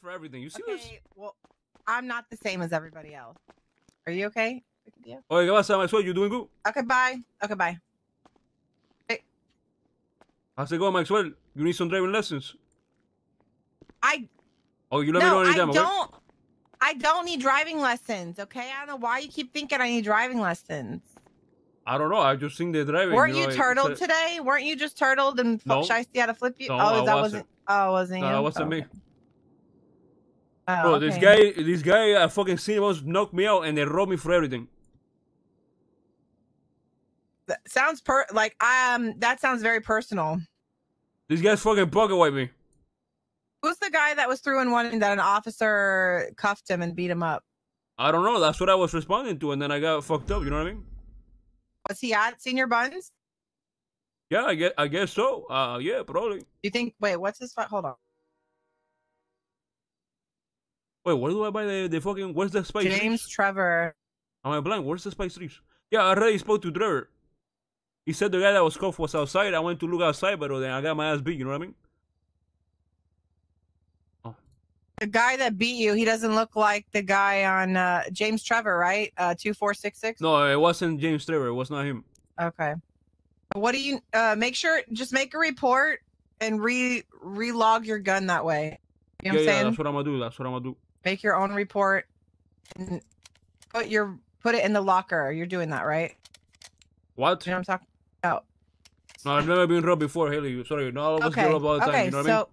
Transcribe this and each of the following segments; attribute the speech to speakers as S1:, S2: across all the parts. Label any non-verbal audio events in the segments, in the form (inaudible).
S1: for everything. You see this?
S2: Okay, well, I'm not the same as everybody else. Are you okay? Yeah.
S1: Oye, ¿qué pasa, Maxwell? You doing good?
S2: Okay, bye. Okay, bye. Hey.
S1: How's it going, Maxwell? You need some driving lessons?
S2: I
S1: Oh, you let me
S2: no,
S1: know
S2: I
S1: anytime, okay?
S2: don't. I don't need driving lessons. Okay, I don't know why you keep thinking I need driving lessons.
S1: I don't know. I just seen the driving.
S2: Weren't
S1: you
S2: you turtled
S1: it's
S2: today? Weren't you just turtled and
S1: No.
S2: no. Shiesty had to flip you?
S1: No,
S2: oh,
S1: I
S2: that
S1: wasn't.
S2: wasn't. Oh, wasn't
S1: No,
S2: you?
S1: that wasn't
S2: oh,
S1: me.
S2: okay. Oh,
S1: Bro, this guy, this guy, I fucking seen him almost knock me out, and they robbed me for everything.
S2: That sounds per like um. That sounds very personal.
S1: These guy's fucking pocket wipe me.
S2: Who's the guy that was through and one that an officer cuffed him and beat him up?
S1: I don't know. That's what I was responding to, and then I got fucked up. You know what I mean?
S2: Was he at Senior Buns?
S1: Yeah, I guess, I guess so. Uh, yeah, probably.
S2: You think? Wait, what's his? Hold on.
S1: Wait, where do I buy the, the fucking? Where's the spice?
S2: James Trevor.
S1: Am I blind? Where's the spice trees? Yeah, I already spoke to Trevor. He said the guy that was cuffed was outside. I went to look outside, but then I got my ass beat. You know what I mean? Oh.
S2: The guy that beat you, he doesn't look like the guy on uh, James Trevor, right? Uh, two four six six.
S1: No, it wasn't James Trevor. It was not him.
S2: Okay. What do you uh make sure just make a report and re relog your gun that way. You know
S1: yeah,
S2: what I'm
S1: yeah,
S2: saying?
S1: that's what I'm gonna do. That's what I'm gonna do.
S2: Make your own report and put your put it in the locker. You're doing that, right?
S1: What?
S2: You know what I'm talking about?
S1: No, I've never been robbed before, Haley. Sorry, not all of us
S2: Okay.
S1: all the time.
S2: okay,
S1: you know what
S2: so
S1: I mean?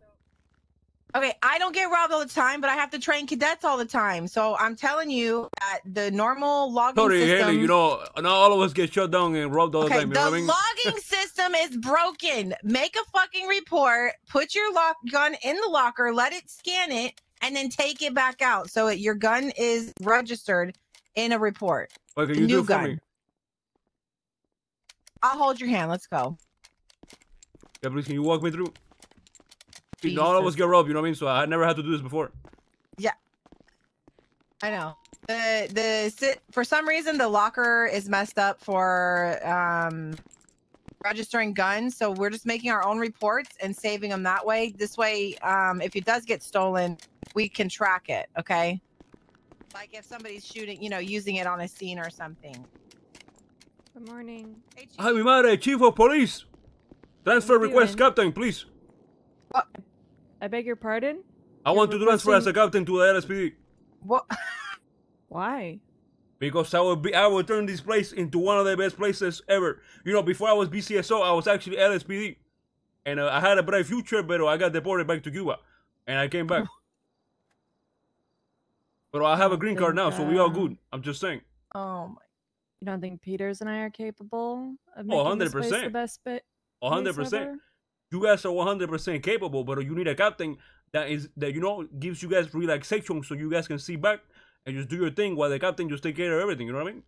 S2: Okay, I don't get robbed all the time, but I have to train cadets all the time. So I'm telling you that the normal logging
S1: Sorry,
S2: system
S1: Haley. You know, not all of us get shut down and robbed all the
S2: Okay,
S1: time.
S2: The
S1: I mean?
S2: logging (laughs) system is broken. Make a fucking report, put your lock gun in the locker, let it scan it, and then take it back out so it, your gun is registered in a report.
S1: Can
S2: the
S1: you do
S2: new
S1: for
S2: gun.
S1: me?
S2: I'll hold your hand. Let's go.
S1: Yeah, please. Can you walk me through? See, Not all of us
S2: Jesus.
S1: get robbed. You know what I mean? So I never had to do this before. Yeah.
S2: I know. The the sit for some reason the locker is messed up for um registering guns, so we're just making our own reports and saving them that way. This way, um, if it does get stolen, we can track it. Okay. Like if somebody's shooting, you know, using it on a scene or something.
S3: Good morning.
S2: Hey, Chief.
S1: Hi, mi madre, chief of police. Transfer
S3: What are
S1: request,
S3: doing?
S1: captain, please.
S3: I beg your pardon?
S1: I
S3: You're
S1: want to transfer as a captain to the LSPD
S2: What? (laughs)
S3: Why?
S1: because I will be. I will turn this place into one of the best places ever. You know, before I was BCSO, I was actually LSPD, and uh, I had a bright future, but I got deported back to Cuba, and I came back. (laughs) but I have a green card now, so we all good. I'm just saying.
S2: Oh my.
S3: You don't think Peters and I are capable of
S1: Oh,
S3: making this place the
S1: 100%.
S3: best bit?
S1: 100%. You guys are 100% capable, but you need a captain that is that you know gives you guys relaxation, so you guys can sit back and just do your thing while the captain just take care of everything. You know what I mean?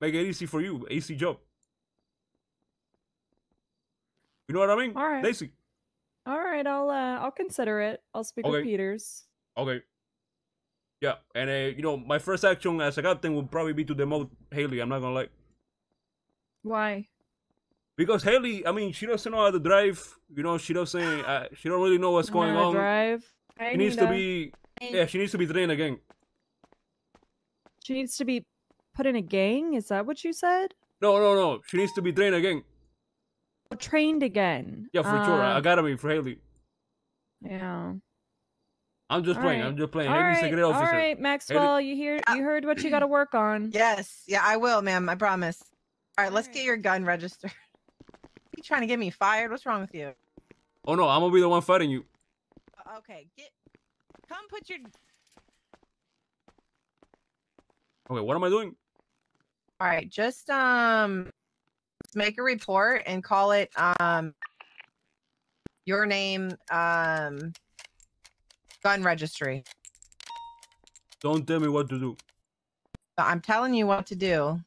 S1: Make it easy for you, easy job. You know what I mean?
S3: All right. All right, I'll uh, I'll consider it. I'll speak with Peters.
S1: Okay. Yeah, and uh, you know my first action as a captain would probably be to demote Haley. I'm not gonna lie.
S3: Why?
S1: Because Haley, I mean, she doesn't know how to drive. You know, she doesn't. Uh, she don't really know what's going on.
S3: Drive. I
S1: She needs
S3: need
S1: to
S3: a-
S1: be. Yeah, she needs to be trained again.
S3: She needs to be put in a gang. Is that what you said?
S1: No, no, no. She needs to be trained again.
S3: Oh, Trained again.
S1: Yeah, for sure. I, I
S3: Uh,
S1: gotta be for Haley.
S3: Yeah.
S1: I'm just
S3: All
S1: playing.
S3: right.
S1: I'm just playing.
S3: All
S1: Haley's
S3: right,
S1: great
S3: all
S1: officer.
S3: right, Maxwell. You hear? You heard what you got to work on. (clears throat)
S2: Yes. Yeah, I will, ma'am. I promise. All right, let's
S3: Alright.
S2: get your gun registered. You trying to get me fired? What's wrong with you?
S1: Oh no, I'm gonna be the one fighting you.
S2: Uh, Okay, get. Come put your.
S1: Okay, what am I doing?
S2: All right, just um, make a report and call it um, your name um, gun registry.
S1: Don't tell me what to do.
S2: I'm telling you what to do.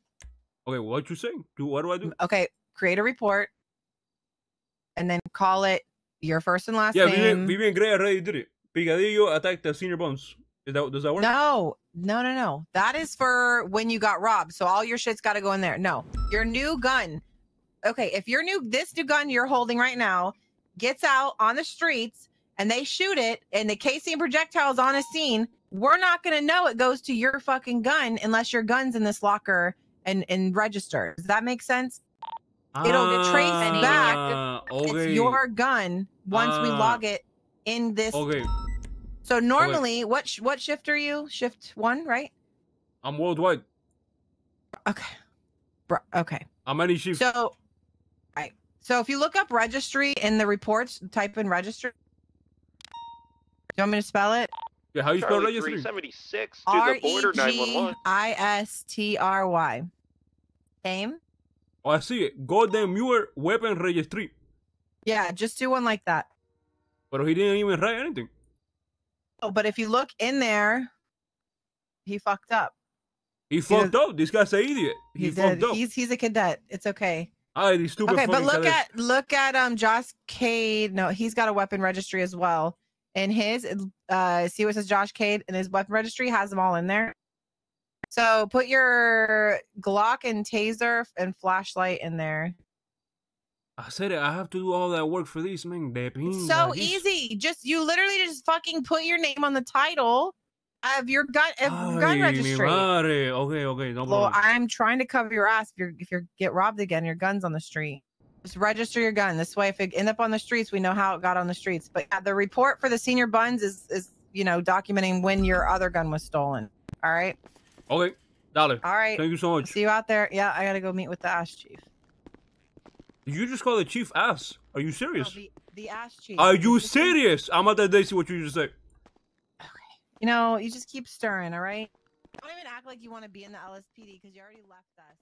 S1: Okay, what you saying? Do what do I do?
S2: Okay, create a report, and then call it your first and last
S1: Yeah,
S2: name.
S1: Vivian, Vivian Gray already did it. Picadillo attacked the senior buns. Is that does that work?
S2: No, no, no, no. That is for when you got robbed. So all your shit's got to go in there. No, your new gun. Okay, if your new this new gun you're holding right now gets out on the streets and they shoot it and the casing projectiles on a scene, we're not going to know it goes to your fucking gun unless your gun's in this locker and, and registered. Does that make sense? It'll get traced
S1: ah. back. Okay.
S2: It's your gun once we
S1: Ah.
S2: log it in this.
S1: Okay.
S2: So normally, what sh- what shift are you? Shift one, right?
S1: I'm worldwide.
S2: Okay. Bru- Okay.
S1: I'm any shift.
S2: So, right. So if you look up registry in the reports, type in registry. Do you want me to spell it?
S1: yeah, how you spell
S4: Charlie
S1: registry?
S4: 376 to
S2: R
S4: the
S2: E
S4: border 911.
S2: I S T R Y. Same.
S1: Oh, I see it. Golden Muir Weapon Registry.
S2: Yeah, just do one like that.
S1: But he didn't even write anything.
S2: Oh, but if you look in there, he fucked up.
S1: He fucked up. This guy's an idiot. He,
S2: He,
S1: fucked
S2: did.
S1: up.
S2: He's he's a cadet. It's okay.
S1: Ah, these stupid
S2: Okay, but look
S1: cadets.
S2: at look at um Josh Cade. No, he's got a weapon registry as well. And his uh see what says Josh Cade and his weapon registry has them all in there. So put your Glock and taser and flashlight in there.
S1: I said it. I have to do all that work for this, man.
S2: So
S1: this-
S2: easy. Just you literally just fucking put your name on the title of your gun of
S1: Ay, mi
S2: registry.
S1: Okay, okay, no
S2: Well. I'm trying to cover your ass if you're if you get robbed again, your gun's on the street. Just register your gun. This way, if it end up on the streets, we know how it got on the streets. But yeah, the report for the senior buns is is you know documenting when your other gun was stolen. All right,
S1: Okay, dale.
S2: all right.
S1: Thank you so much.
S2: See you out there. Yeah, I gotta go meet with the ass chief.
S1: You just call the chief ass? Are you
S2: No,
S1: serious?
S2: the, the ass chief.
S1: Are you serious? I'm at that see what you just said.
S2: You know, you just keep stirring. All right. Don't even act like you want to be in the LSPD because you already left us.